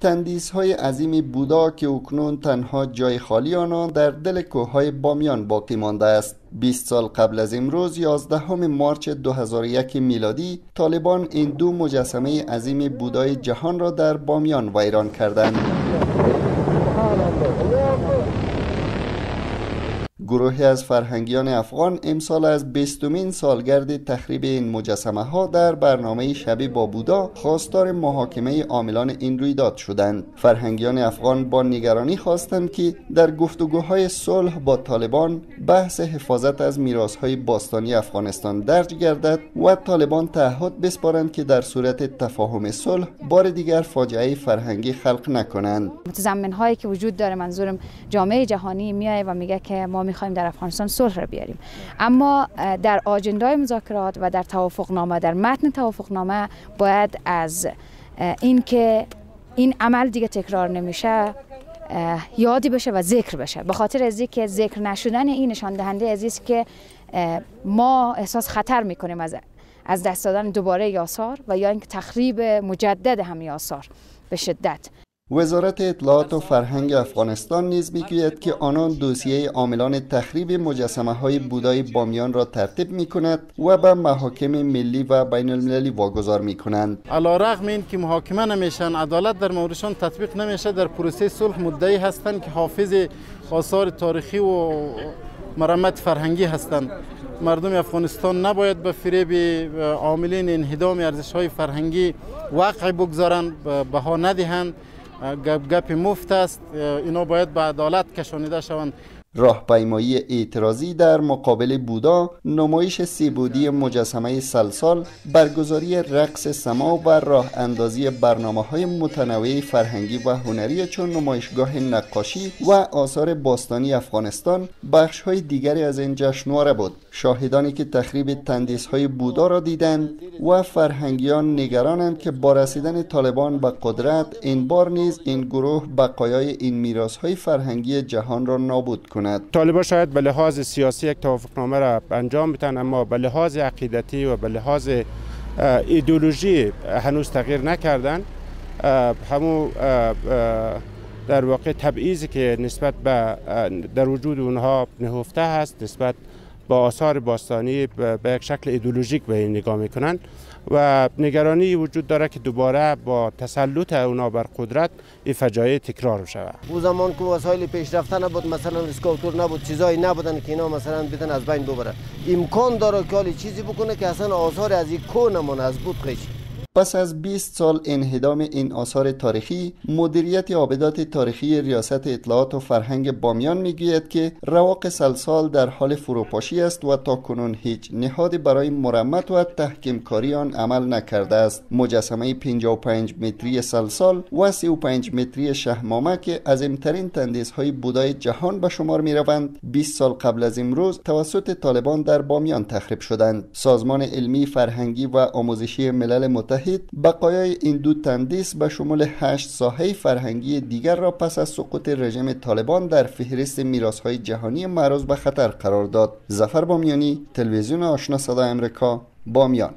تندیس های عظیم بودا که اکنون تنها جای خالی آنان در دل کوههای بامیان باقی مانده است. 20 سال قبل از امروز 11 مارچ 2001 میلادی طالبان این دو مجسمه عظیم بودای جهان را در بامیان ویران کردند. گروهی از فرهنگیان افغان امسال از بیستمین سالگرد تخریب این مجسمه ها در برنامه شبی با بودا خواستار محاکمه عاملان این رویداد شدند. فرهنگیان افغان با نگرانی خواستند که در گفتگوهای صلح با طالبان بحث حفاظت از های باستانی افغانستان درج گردد و طالبان تعهد بسپارند که در صورت تفاهم صلح بار دیگر فاجعه فرهنگی خلق نکنند. متضمن هایی که وجود داره منظورم جامعه جهانی میایه و میگه که ما می‌خوایم در افغانستان صلح را بیاریم. اما در آجندای مذاکرات و در توافقنامه در متن توافقنامه باید از اینکه این عمل دیگه تکرار نمیشه یادی بشه و ذکر بشه. به خاطر از که ذکر نشدن این نشان دهنده از که ما احساس خطر می‌کنیم از از دست دادن دوباره یاسار و یا اینکه تخریب مجدد هم یاسار به شدت. وزارت اطلاعات و فرهنگ افغانستان نیز می‌گوید که آنان دوسیه عاملان تخریب مجسمه های بودای بامیان را ترتیب می کند و به محاکم ملی و بین المللی واگذار می کنند علا رغم این که محاکمه نمیشن عدالت در موردشان تطبیق نمیشه در پروسه صلح مدعی هستند که حافظ آثار تاریخی و مرمت فرهنگی هستند. مردم افغانستان نباید به فریب عاملین انهدام ارزش های فرهنگی وقع بگذارند بها ندهند. گپ مفت است. اینا باید به عدالت کشانیده شوند. راهپیمایی اعتراضی در مقابل بودا نمایش سیبودی مجسمه سلسال برگزاری رقص سما و راه اندازی برنامه های متنوع فرهنگی و هنری چون نمایشگاه نقاشی و آثار باستانی افغانستان بخش های دیگری از این جشنواره بود. شاهدانی که تخریب تندیس های بودا را دیدند و فرهنگیان نگرانند که با رسیدن طالبان به قدرت این بار نیز این گروه بقایای این میراث های فرهنگی جهان را نابود کند. طالبان شاید به لحاظ سیاسی یک توافقنامه را انجام بدن اما به لحاظ عقیدتی و به لحاظ ایدولوژی هنوز تغییر نکردن همو در واقع تبعیضی که نسبت به در وجود اونها نهفته هست نسبت با آثار باستانی به یک شکل ایدولوژیک به این نگاه می‌کنن و نگرانی وجود داره که دوباره با تسلط اونا بر قدرت این فجایع تکرار شود او زمان که وسایل پیشرفته نبود مثلا اسکاوتور نبود چیزایی نبودن که اینا مثلا بتن از بین ببره. امکان داره که حالی چیزی بکنه که اصلا آثار از این کو نمونه از بود خیش پس از 20 سال انهدام این آثار تاریخی مدیریت آبدات تاریخی ریاست اطلاعات و فرهنگ بامیان می‌گوید که رواق سلسال در حال فروپاشی است و تا کنون هیچ نهادی برای مرمت و تحکیم کاری آن عمل نکرده است. مجسمه 55 متری سلسال و 35 متری شهمامه که عظیمترین تندیس های بودای جهان به شمار می روند 20 سال قبل از امروز توسط طالبان در بامیان تخریب شدند. سازمان علمی فرهنگی و آموزشی ملل متحد بقایای این دو تندیس به شمول هشت ساحه فرهنگی دیگر را پس از سقوط رژیم طالبان در فهرست های جهانی معروض به خطر قرار داد. زفر بامیانی، تلویزیون آشنا صدا امریکا، بامیان